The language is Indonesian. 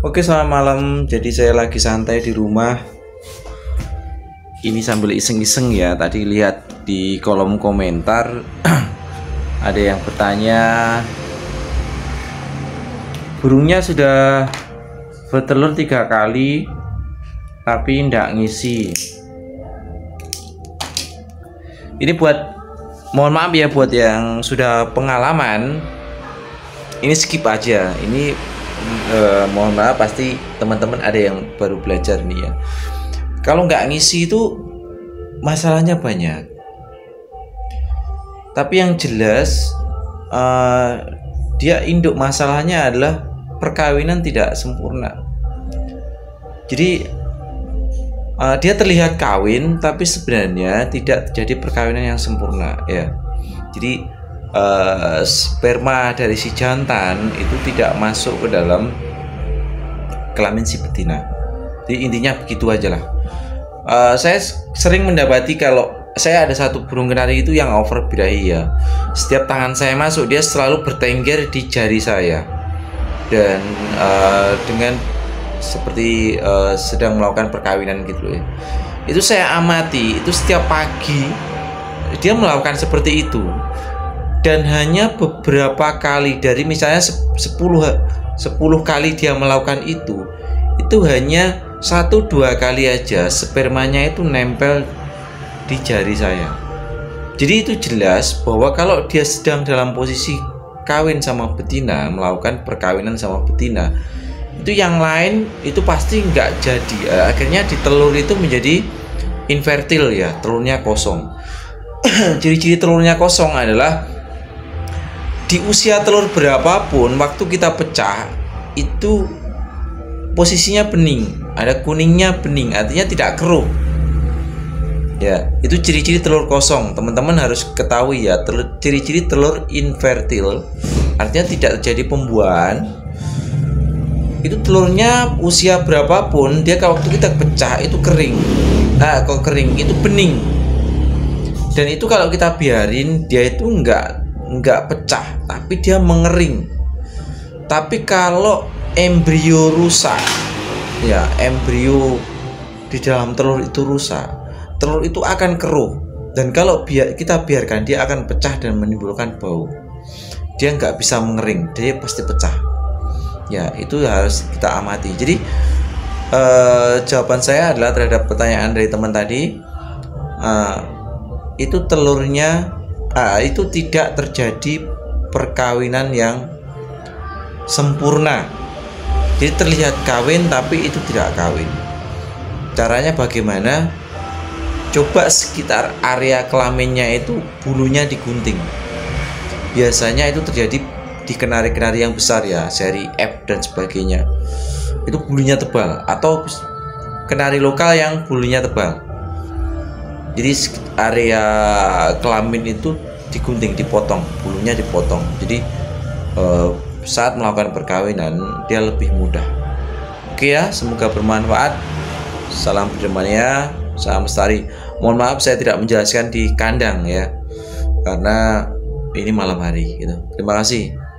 Oke selamat malam. Jadi saya lagi santai di rumah. Ini sambil iseng-iseng ya. Tadi lihat di kolom komentar Ada yang bertanya Burungnya sudah bertelur tiga kali Tapi tidak ngisi. Ini buat Mohon maaf ya buat yang sudah pengalaman. Ini skip aja. Ini eh, mohon maaf pasti teman-teman ada yang baru belajar nih ya. Kalau nggak ngisi itu masalahnya banyak. Tapi yang jelas eh, dia induk masalahnya adalah perkawinan tidak sempurna. Jadi eh, dia terlihat kawin tapi sebenarnya tidak terjadi perkawinan yang sempurna ya. Jadi uh, sperma dari si jantan itu tidak masuk ke dalam kelamin si betina. Jadi intinya begitu aja lah. Uh, saya sering mendapati kalau saya ada satu burung kenari itu yang over birahi ya. Setiap tangan saya masuk dia selalu bertengger di jari saya dan uh, dengan seperti uh, sedang melakukan perkawinan gitu ya. Itu saya amati itu setiap pagi dia melakukan seperti itu dan hanya beberapa kali dari misalnya 10 10 kali dia melakukan itu itu hanya satu dua kali aja spermanya itu nempel di jari saya. Jadi itu jelas bahwa kalau dia sedang dalam posisi kawin sama betina melakukan perkawinan sama betina itu yang lain itu pasti nggak jadi. Eh, akhirnya di telur itu menjadi infertil ya telurnya kosong. Ciri-ciri telurnya kosong adalah di usia telur berapapun waktu kita pecah itu posisinya bening. Ada kuningnya bening artinya tidak keruh. Ya itu ciri-ciri telur kosong. Teman-teman harus ketahui ya ciri-ciri telur infertil artinya tidak terjadi pembuahan. Itu telurnya usia berapapun dia kalau waktu kita pecah itu kering. Nah kalau kering itu bening. Dan itu kalau kita biarin dia itu enggak nggak pecah tapi dia mengering. Tapi kalau embrio rusak ya embrio di dalam telur itu rusak telur itu akan keruh. Dan kalau biar kita biarkan dia akan pecah dan menimbulkan bau. Dia nggak bisa mengering dia pasti pecah. Ya itu harus kita amati. Jadi eh, jawaban saya adalah terhadap pertanyaan dari teman tadi eh, itu telurnya ah, itu tidak terjadi perkawinan yang sempurna. Jadi terlihat kawin tapi itu tidak kawin. Caranya bagaimana? Coba sekitar area kelaminnya itu bulunya digunting. Biasanya itu terjadi di kenari-kenari yang besar ya, seri F dan sebagainya. Itu bulunya tebal atau kenari lokal yang bulunya tebal jadi area kelamin itu digunting dipotong bulunya dipotong. Jadi eh, saat melakukan perkawinan dia lebih mudah. Oke ya semoga bermanfaat. Salam bermania salam lestari. Mohon maaf saya tidak menjelaskan di kandang ya karena ini malam hari gitu. Terima kasih